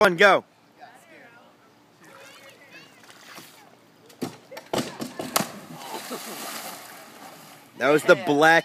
One, go. That was the black.